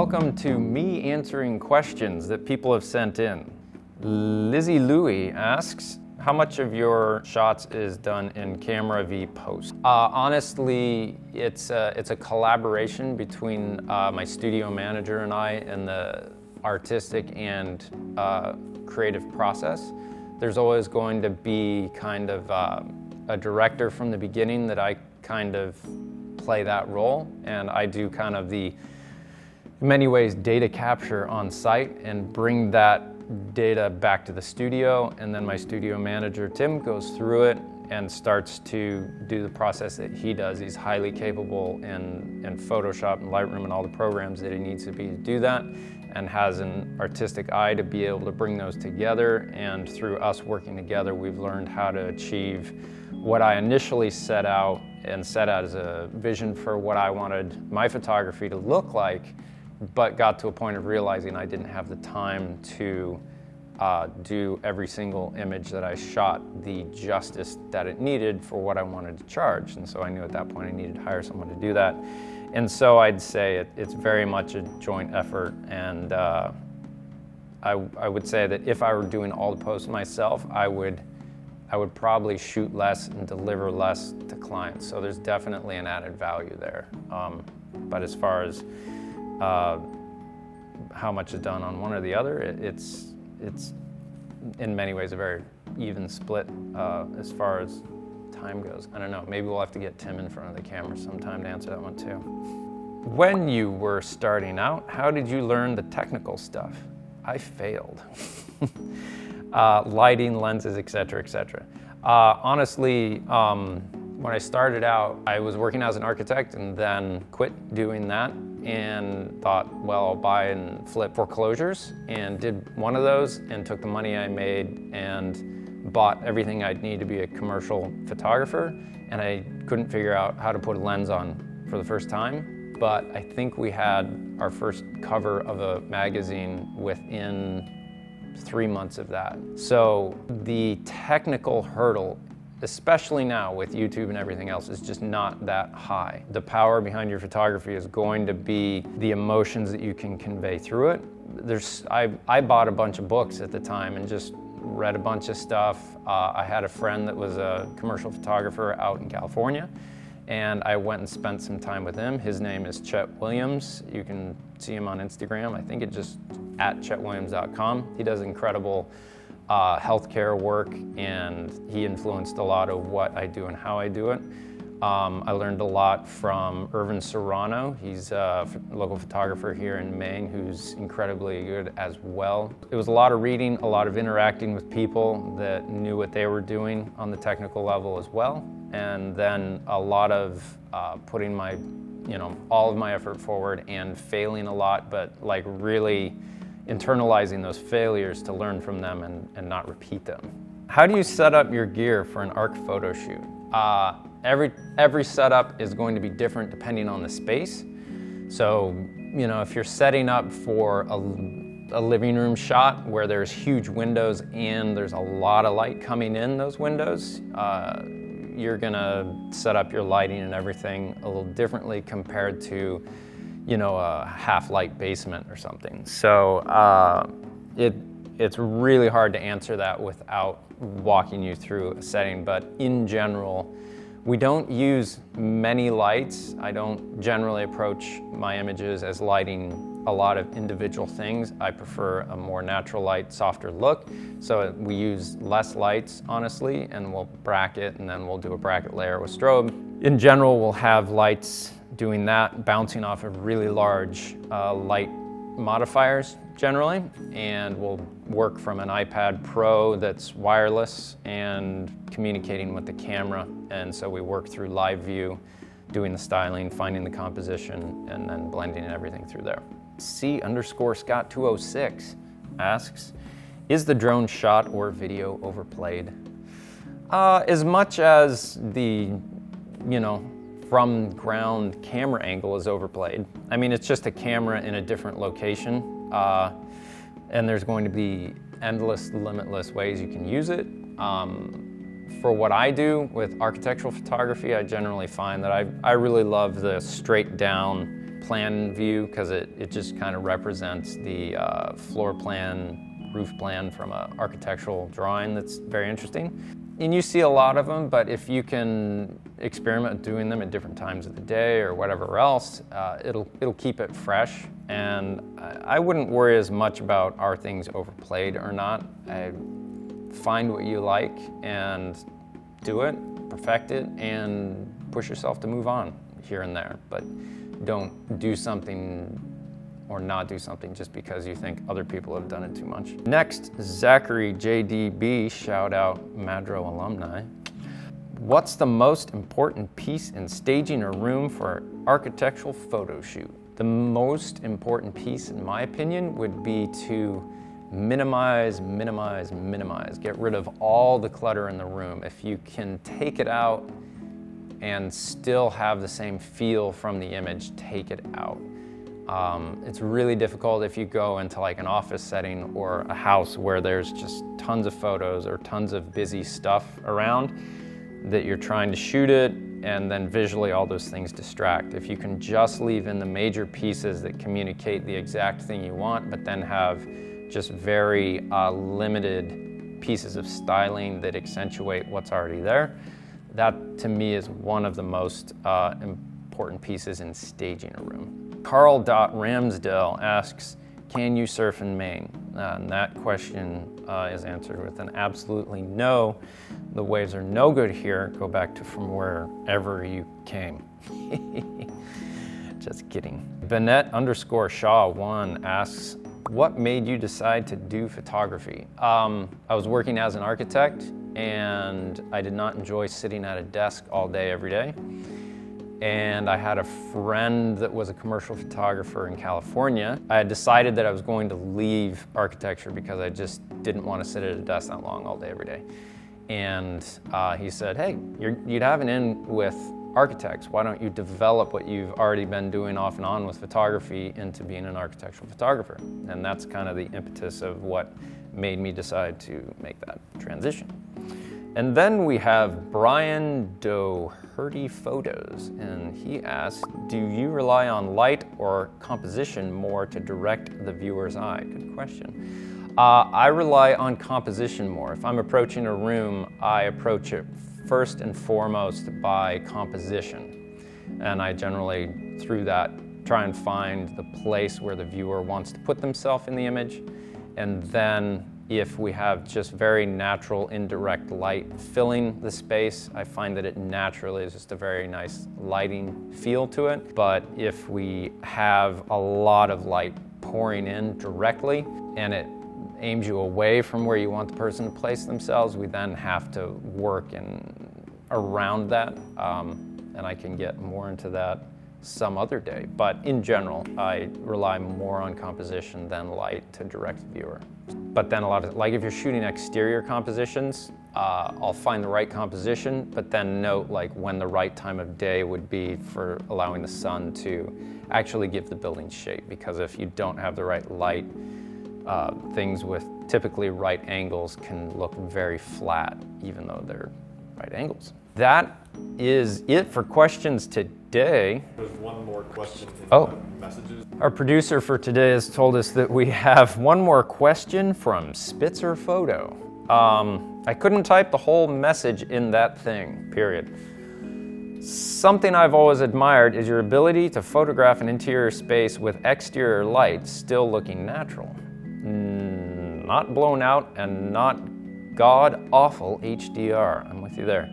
welcome to me answering questions that people have sent in. Lizzie Louie asks, how much of your shots is done in camera v post? Uh, honestly, it's a, it's a collaboration between uh, my studio manager and I in the artistic and uh, creative process. There's always going to be kind of uh, a director from the beginning that I kind of play that role, and I do kind of the, in many ways, data capture on site and bring that data back to the studio, and then my studio manager, Tim, goes through it and starts to do the process that he does. He's highly capable in, in Photoshop and Lightroom and all the programs that he needs to be to do that and has an artistic eye to be able to bring those together. And through us working together, we've learned how to achieve what I initially set out and set out as a vision for what I wanted my photography to look like but got to a point of realizing I didn't have the time to uh, do every single image that I shot the justice that it needed for what I wanted to charge. And so I knew at that point I needed to hire someone to do that. And so I'd say it, it's very much a joint effort. And uh, I, I would say that if I were doing all the posts myself, I would, I would probably shoot less and deliver less to clients. So there's definitely an added value there. Um, but as far as uh, how much is done on one or the other, it, it's, it's in many ways a very even split uh, as far as time goes. I don't know, maybe we'll have to get Tim in front of the camera sometime to answer that one too. When you were starting out, how did you learn the technical stuff? I failed. uh, lighting, lenses, etc., etc. Uh, honestly, um, when I started out, I was working as an architect and then quit doing that and thought, well, I'll buy and flip foreclosures and did one of those and took the money I made and bought everything I'd need to be a commercial photographer. And I couldn't figure out how to put a lens on for the first time. But I think we had our first cover of a magazine within three months of that. So the technical hurdle especially now with YouTube and everything else, is just not that high. The power behind your photography is going to be the emotions that you can convey through it. There's, I, I bought a bunch of books at the time and just read a bunch of stuff. Uh, I had a friend that was a commercial photographer out in California, and I went and spent some time with him. His name is Chet Williams. You can see him on Instagram. I think it just at chetwilliams.com. He does incredible uh, healthcare work, and he influenced a lot of what I do and how I do it. Um, I learned a lot from Irvin Serrano. He's a local photographer here in Maine who's incredibly good as well. It was a lot of reading, a lot of interacting with people that knew what they were doing on the technical level as well, and then a lot of uh, putting my, you know, all of my effort forward and failing a lot, but like really internalizing those failures to learn from them and, and not repeat them. How do you set up your gear for an ARC photo shoot? Uh, every, every setup is going to be different depending on the space. So, you know, if you're setting up for a, a living room shot where there's huge windows and there's a lot of light coming in those windows, uh, you're gonna set up your lighting and everything a little differently compared to you know, a half-light basement or something. So uh, it, it's really hard to answer that without walking you through a setting, but in general, we don't use many lights. I don't generally approach my images as lighting a lot of individual things. I prefer a more natural light, softer look. So we use less lights, honestly, and we'll bracket, and then we'll do a bracket layer with strobe. In general, we'll have lights doing that, bouncing off of really large uh, light modifiers generally, and we'll work from an iPad Pro that's wireless and communicating with the camera. And so we work through live view, doing the styling, finding the composition, and then blending everything through there. C underscore Scott 206 asks, is the drone shot or video overplayed? Uh, as much as the, you know, from ground camera angle is overplayed. I mean, it's just a camera in a different location, uh, and there's going to be endless, limitless ways you can use it. Um, for what I do with architectural photography, I generally find that I, I really love the straight down plan view because it, it just kind of represents the uh, floor plan, roof plan from an architectural drawing that's very interesting. And you see a lot of them, but if you can experiment doing them at different times of the day or whatever else, uh, it'll, it'll keep it fresh. And I wouldn't worry as much about are things overplayed or not. I find what you like and do it, perfect it, and push yourself to move on here and there. But don't do something or not do something just because you think other people have done it too much. Next, Zachary JDB, shout out Madro alumni. What's the most important piece in staging a room for an architectural photo shoot? The most important piece, in my opinion, would be to minimize, minimize, minimize. Get rid of all the clutter in the room. If you can take it out and still have the same feel from the image, take it out. Um, it's really difficult if you go into like an office setting or a house where there's just tons of photos or tons of busy stuff around that you're trying to shoot it and then visually all those things distract. If you can just leave in the major pieces that communicate the exact thing you want, but then have just very uh, limited pieces of styling that accentuate what's already there, that to me is one of the most uh, important pieces in staging a room. Carl Ramsdale asks, can you surf in Maine? Uh, and that question uh, is answered with an absolutely no. The waves are no good here. Go back to from wherever you came. Just kidding. Bennett underscore Shaw one asks, what made you decide to do photography? Um, I was working as an architect and I did not enjoy sitting at a desk all day every day. And I had a friend that was a commercial photographer in California. I had decided that I was going to leave architecture because I just didn't want to sit at a desk that long all day every day. And uh, he said, hey, you would have an in with architects. Why don't you develop what you've already been doing off and on with photography into being an architectural photographer? And that's kind of the impetus of what made me decide to make that transition. And then we have Brian Doherty Photos, and he asks, do you rely on light or composition more to direct the viewer's eye? Good question. Uh, I rely on composition more. If I'm approaching a room, I approach it first and foremost by composition. And I generally, through that, try and find the place where the viewer wants to put themselves in the image, and then if we have just very natural indirect light filling the space, I find that it naturally is just a very nice lighting feel to it. But if we have a lot of light pouring in directly and it aims you away from where you want the person to place themselves, we then have to work in around that. Um, and I can get more into that some other day. But in general, I rely more on composition than light to direct the viewer. But then a lot of, like if you're shooting exterior compositions, uh, I'll find the right composition, but then note like when the right time of day would be for allowing the sun to actually give the building shape. Because if you don't have the right light, uh, things with typically right angles can look very flat, even though they're right angles. That is it for questions today. There's one more question oh. messages. Our producer for today has told us that we have one more question from Spitzer Photo. Um, I couldn't type the whole message in that thing, period. Something I've always admired is your ability to photograph an interior space with exterior light still looking natural. Mm, not blown out and not god awful HDR. I'm with you there.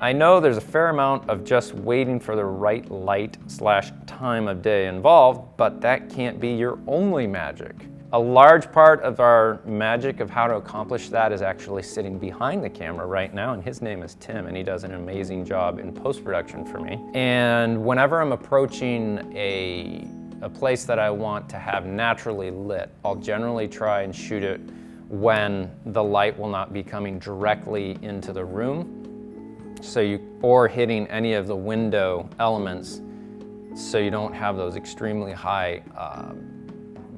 I know there's a fair amount of just waiting for the right light slash time of day involved, but that can't be your only magic. A large part of our magic of how to accomplish that is actually sitting behind the camera right now, and his name is Tim, and he does an amazing job in post-production for me. And whenever I'm approaching a, a place that I want to have naturally lit, I'll generally try and shoot it when the light will not be coming directly into the room so you or hitting any of the window elements so you don't have those extremely high uh,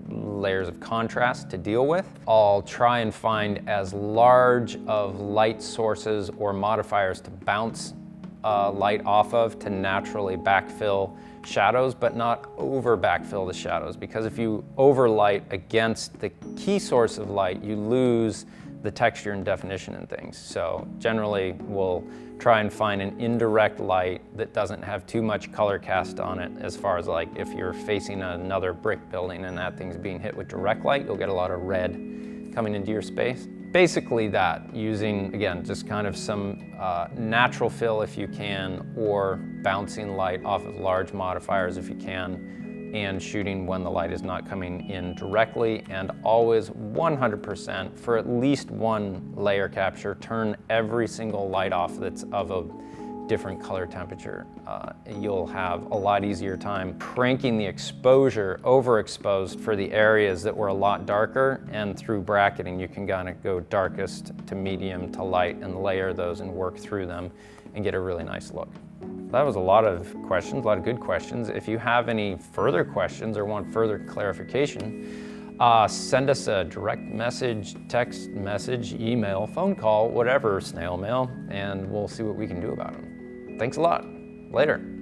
layers of contrast to deal with. I'll try and find as large of light sources or modifiers to bounce uh, light off of to naturally backfill shadows, but not over backfill the shadows. Because if you overlight against the key source of light, you lose the texture and definition and things. So generally, we'll try and find an indirect light that doesn't have too much color cast on it as far as like if you're facing another brick building and that thing's being hit with direct light, you'll get a lot of red coming into your space. Basically that, using, again, just kind of some uh, natural fill if you can, or bouncing light off of large modifiers if you can, and shooting when the light is not coming in directly, and always 100% for at least one layer capture, turn every single light off that's of a different color temperature. Uh, you'll have a lot easier time cranking the exposure overexposed for the areas that were a lot darker and through bracketing you can kind of go darkest to medium to light and layer those and work through them and get a really nice look. That was a lot of questions, a lot of good questions. If you have any further questions or want further clarification, uh, send us a direct message, text message, email, phone call, whatever, snail mail, and we'll see what we can do about them. Thanks a lot. Later.